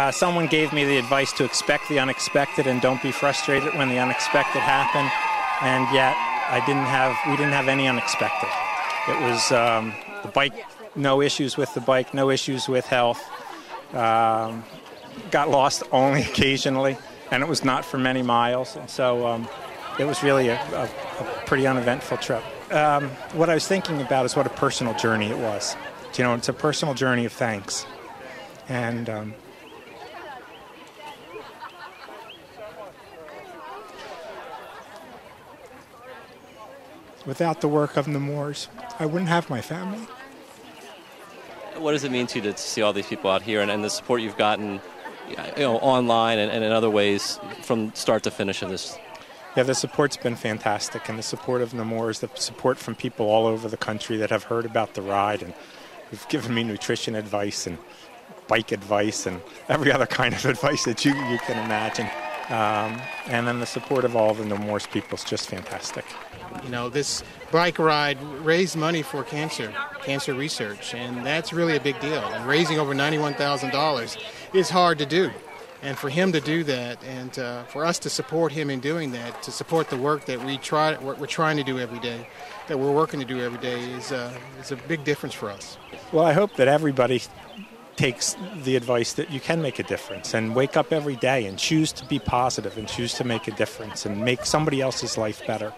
Uh, someone gave me the advice to expect the unexpected and don't be frustrated when the unexpected happen. And yet, I didn't have. We didn't have any unexpected. It was um, the bike. No issues with the bike. No issues with health. Um, got lost only occasionally, and it was not for many miles. And so um, it was really a, a, a pretty uneventful trip. Um, what I was thinking about is what a personal journey it was. You know, it's a personal journey of thanks. And without the work of Nemours, I wouldn't have my family. What does it mean to you to see all these people out here and, and the support you've gotten you know, online and, and in other ways from start to finish of this yeah, the support's been fantastic, and the support of Nemours, the support from people all over the country that have heard about the ride and who've given me nutrition advice and bike advice and every other kind of advice that you, you can imagine. Um, and then the support of all the Nemours people is just fantastic. You know, this bike ride raised money for cancer, cancer research, and that's really a big deal. And raising over $91,000 is hard to do and for him to do that and uh, for us to support him in doing that to support the work that we try what we're trying to do every day that we're working to do every day is, uh, is a big difference for us well i hope that everybody takes the advice that you can make a difference and wake up every day and choose to be positive and choose to make a difference and make somebody else's life better